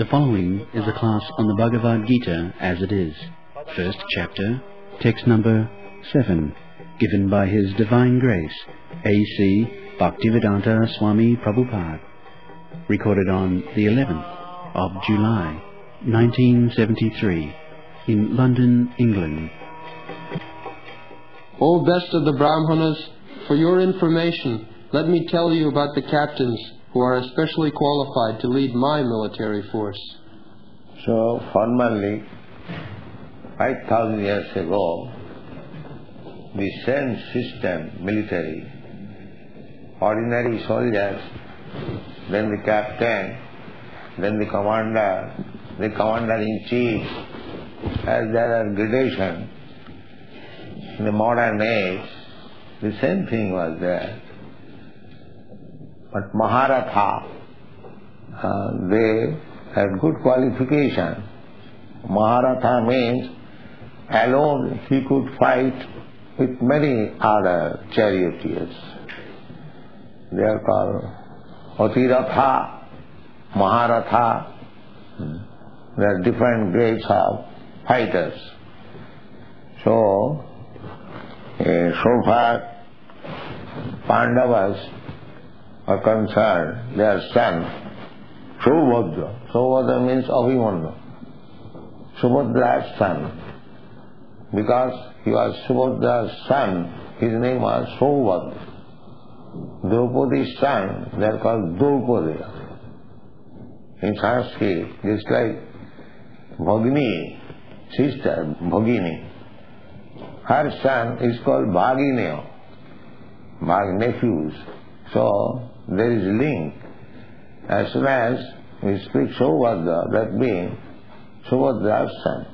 The following is a class on the Bhagavad Gita as it is. First chapter, text number 7, given by His Divine Grace, A.C. Bhaktivedanta Swami Prabhupada. Recorded on the 11th of July, 1973, in London, England. O best of the Brahmanas, for your information, let me tell you about the captains who are especially qualified to lead my military force. So formerly, 5000 years ago, the same system, military, ordinary soldiers, then the captain, then the commander, the commander-in-chief, as there are gradation. In the modern age, the same thing was there. But Maharatha, uh, they had good qualification. Maharatha means alone he could fight with many other charioteers. They are called Atiratha, Maharatha. There are different grades of fighters. So, uh, so far, Pandavas are concerned, their son, Saubhadra. Saubhadra means Abhimanyu. Subhadra's son. Because he was Subhadra's son, his name was Saubhadra. Draupadi's son, they are called Draupadeya. In Sanskrit, just like Bhagini, sister, Bhagini. Her son is called Bhagineya, Bhag nephews. So there is link. As soon as we speak Saubhadra, that means Subhadra's son.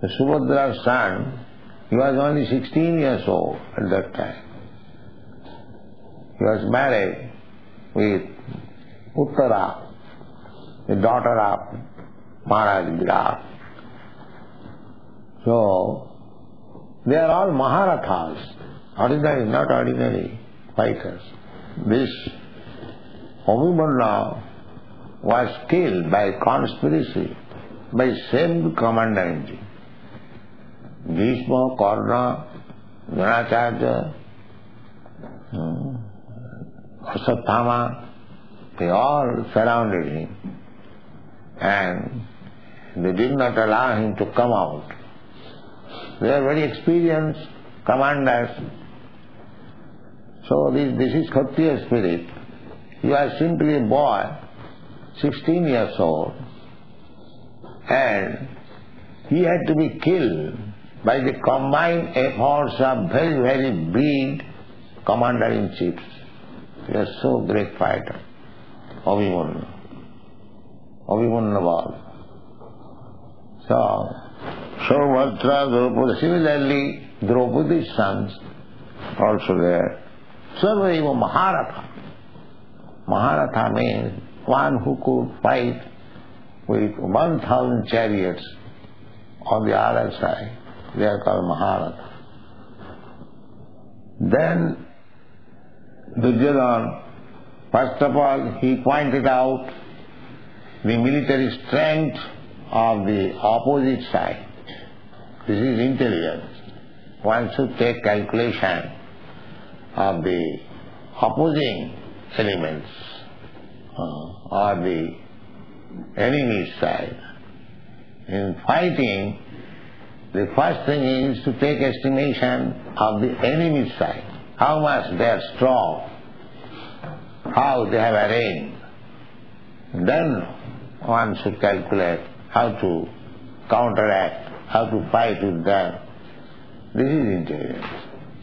The Subhadra's son, he was only 16 years old at that time. He was married with Uttara, the daughter of Maharaj Virat. So, they are all Maharathas, ordinary, not ordinary fighters. This Abhimanyu was killed by conspiracy by same commander-in-chief. Bhishma, Karna, Dronacharya, hmm, Asvatthama, they all surrounded him and they did not allow him to come out. They are very experienced commanders. So this, this is Kshatriya spirit. You are simply a boy, 16 years old, and he had to be killed by the combined efforts of very, very big commander-in-chiefs. He was so great fighter, Abhimanyu. Was. So, Saubhadra, Draupadi, similarly, Draupadi's sons also there. Sarvaiva Maharatha. Maharatha means one who could fight with 1,000 chariots on the other side. They are called Maharatha. Then Duryodhana, first of all, he pointed out the military strength of the opposite side. This is intelligence. One should take calculation of the opposing elements uh, or the enemy's side. In fighting, the first thing is to take estimation of the enemy's side. How much they are strong, how they have arranged. Then one should calculate how to counteract, how to fight with them. This is intelligence.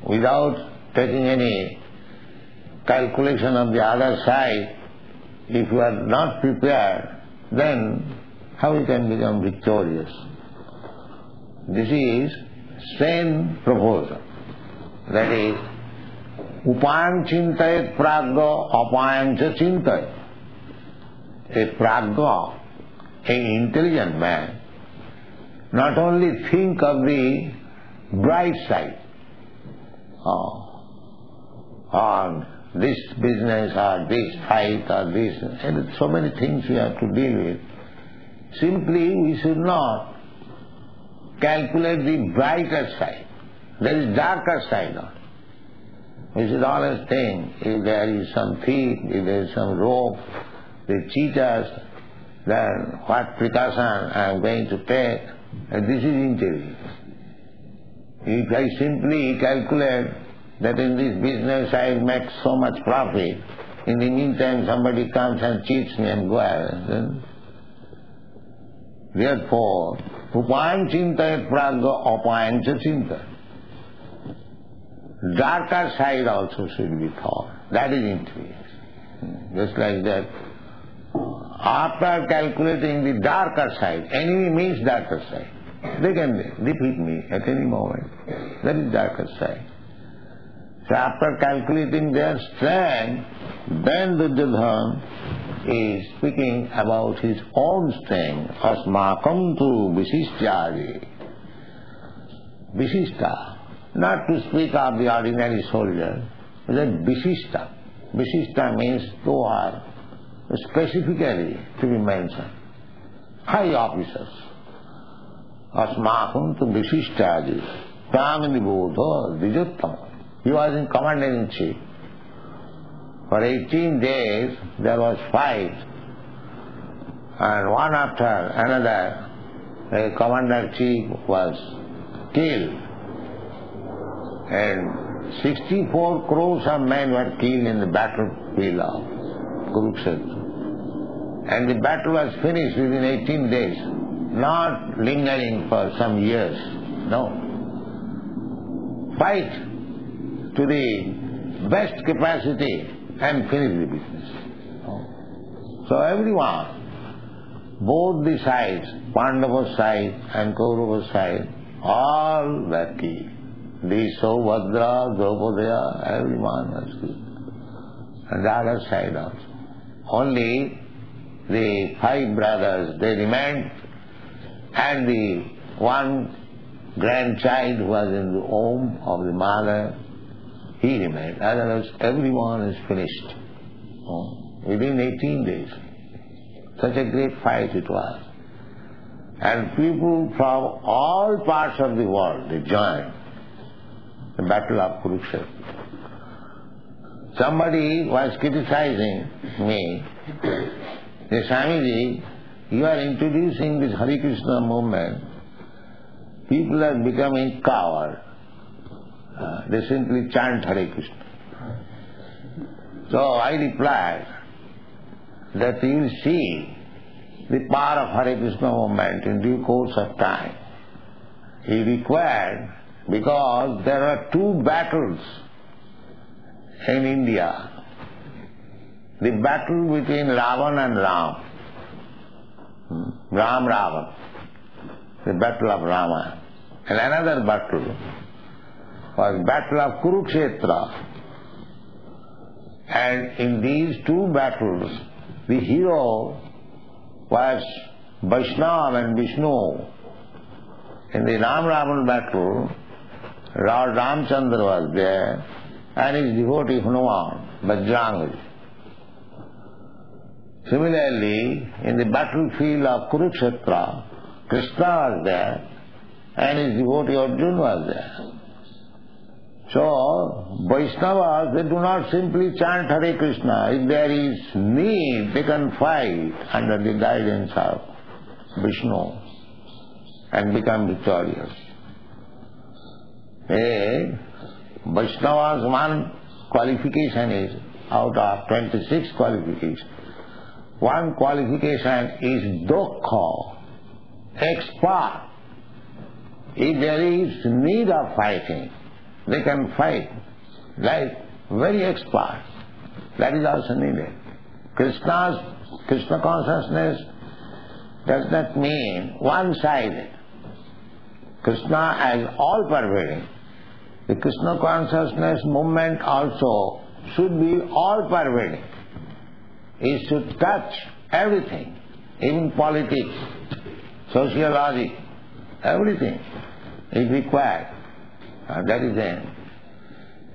Without taking any calculation of the other side, if you are not prepared, then how you can become victorious? This is same proposal. That is, upayam chintayat pragya apayam cha chintayat. A pragya, an intelligent man, not only think of the bright side, oh, or this business or this fight or this, and so many things we have to deal with. Simply we should not calculate the brighter side. There is darker side on We should always think if there is some thief, if there is some rope, they cheat us, then what precaution I am going to take, and this is intelligence. If I simply calculate that in this business I make so much profit, in the meantime somebody comes and cheats me and goes, therefore, upayam chintayat pragya apayam cha chinta. Darker side also should be thought. That is intelligence. Just like that. After calculating the darker side, enemy means darker side. They can defeat me at any moment. That is darker side. So after calculating their strength, then Duryodhana is speaking about his own strength. Asmakam tu visishtyaji. Visishta. Not to speak of the ordinary soldier, but Visishta. Visishta means to are specifically to be mentioned. High officers. Asmakam tu visishtaji. Pramini bodha dvijottama. He was in commander-in-chief. For 18 days there was fight and one after another the commander-chief was killed and 64 crores of men were killed in the battlefield of Kurukshetra. And the battle was finished within 18 days, not lingering for some years. No. Fight to the best capacity and finish the business. So everyone, both the sides, Pandava side and Kaurava side, all were killed. Disho, Bhadra, Draupadeya, everyone was killed. And the other side also. Only the five brothers, they remained, and the one grandchild was in the home of the mother, he remained. Otherwise, everyone is finished. Oh, within 18 days. Such a great fight it was. And people from all parts of the world, they joined the battle of Kurukshetra. Somebody was criticizing me, the Swamiji, you are introducing this Hare Krishna movement. People are becoming coward. Uh, they simply chant Hare Krishna. So I replied that you will see the power of Hare Krishna movement in due course of time. He required because there are two battles in India. The battle between Ravan and Ram. Hmm? Ram Ravan. The battle of Rama. And another battle was battle of Kurukshetra. And in these two battles, the hero was Vaishnava and Vishnu. In the Ram Ravan battle, Lord Ramchandra was there and his devotee Hanuman, Bajrang. Similarly, in the battlefield of Kurukshetra, Krishna was there and his devotee Arjuna was there. So, Vaishnavas, they do not simply chant Hare Krishna. If there is need, they can fight under the guidance of Vishnu and become victorious. A Vaishnava's one qualification is, out of 26 qualifications, one qualification is Dokha, expert. If there is need of fighting, they can fight like very expert. That is also needed. Krishna's Krishna consciousness does not mean one-sided. Krishna as all-pervading. The Krishna consciousness movement also should be all-pervading. It should touch everything, even politics, sociology, everything is required. And that is it.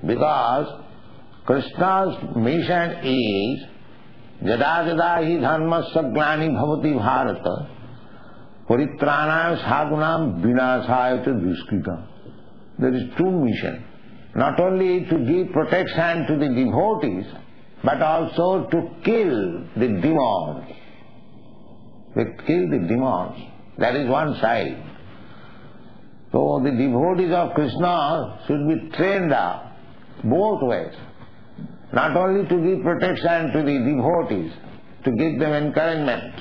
Because Krishna's mission is Jada jada hi dharmasya glani bhavati bharata paritranam sadhunam vinasayata duskita. There is two mission. Not only to give protection to the devotees, but also to kill the demons. They kill the demons. That is one side. So the devotees of Krishna should be trained up both ways. Not only to give protection to the devotees, to give them encouragement,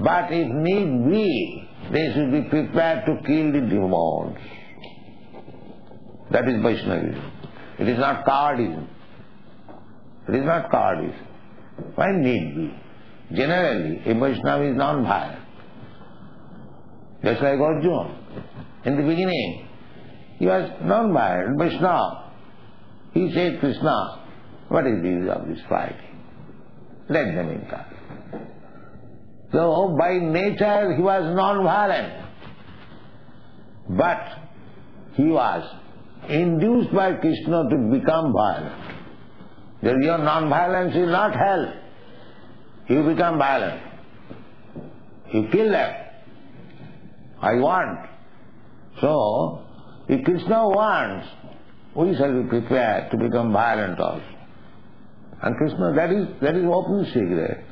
but if need be, they should be prepared to kill the demons. That is Vaishnavism. It is not cowardism. It is not cowardism. Why need be. Generally, a Vaishnava is non-violent. Just like Arjuna. In the beginning, he was non-violent, Vaishnava. He said, Krishna, what is the use of this fighting? Let them incur. So by nature he was non-violent. But he was induced by Krishna to become violent. That your non-violence is not help. You become violent. You kill them. I want. So, if Krishna wants, we shall be prepared to become violent also. And Krishna, that is, that is open secret.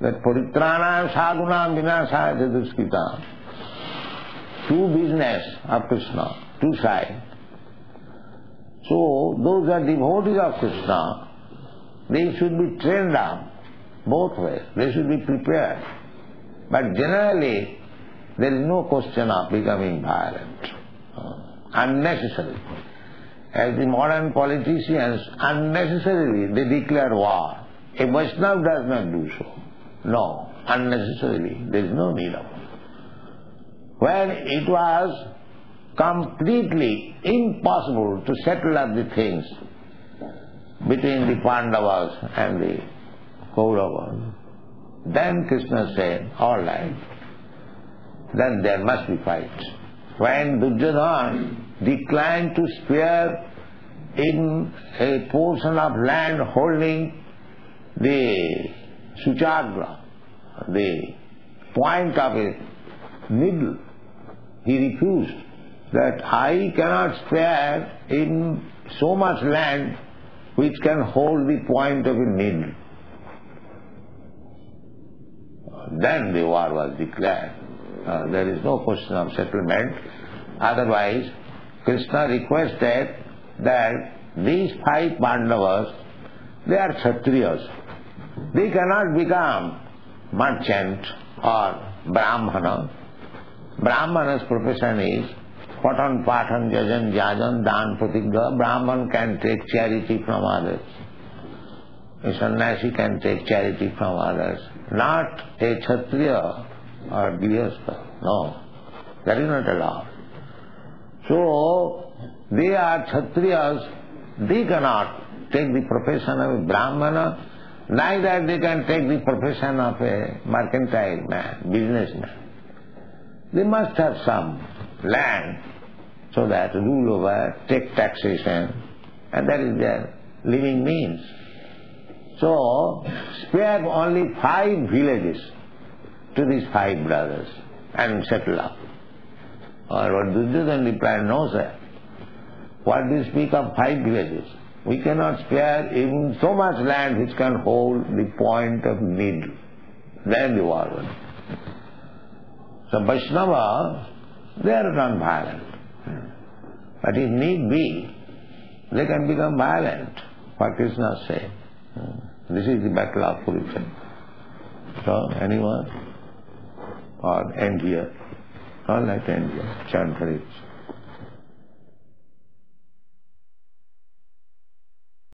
That paritranam sadhunam vinasaya duskita. Two business of Krishna, two sides. So, those are devotees of Krishna, they should be trained up both ways. They should be prepared. But generally, there is no question of becoming violent, unnecessary as the modern politicians unnecessarily they declare war. A Vaishnava does not do so. No, unnecessarily. There is no need of it. When it was completely impossible to settle up the things between the Pandavas and the Kauravas, then Krishna said, all right, then there must be fight. When Duryodhana declined to spare in a portion of land holding the Suchagra, the point of a needle. He refused that I cannot spare in so much land which can hold the point of a needle. Then the war was declared. Uh, there is no question of settlement. Otherwise, Krishna requested that these five Pandavas, they are Kshatriyas. They cannot become merchant or Brahmana. Brahmana's profession is patan, patan, jajan, jajan, dan, pratigha. Brahman can take charity from others. A sannyasi can take charity from others. Not a Kshatriya or Grihastha. No, that is not allowed. So, they are Kshatriyas, they cannot take the profession of a Brahmana, neither they can take the profession of a mercantile man, businessman. They must have some land so that rule over, take taxation, and that is their living means. So, spare only five villages to these five brothers and settle up. Or what Duryodhana replied, no sir. What do you speak of five villages? We cannot spare even so much land which can hold the point of needle. Then the war will. So Vaishnava, they are non-violent. But if need be, they can become violent, what Krishna said. This is the battle of Kurukshetra. So, anyone? Or end here? All right, end here. Chant Hare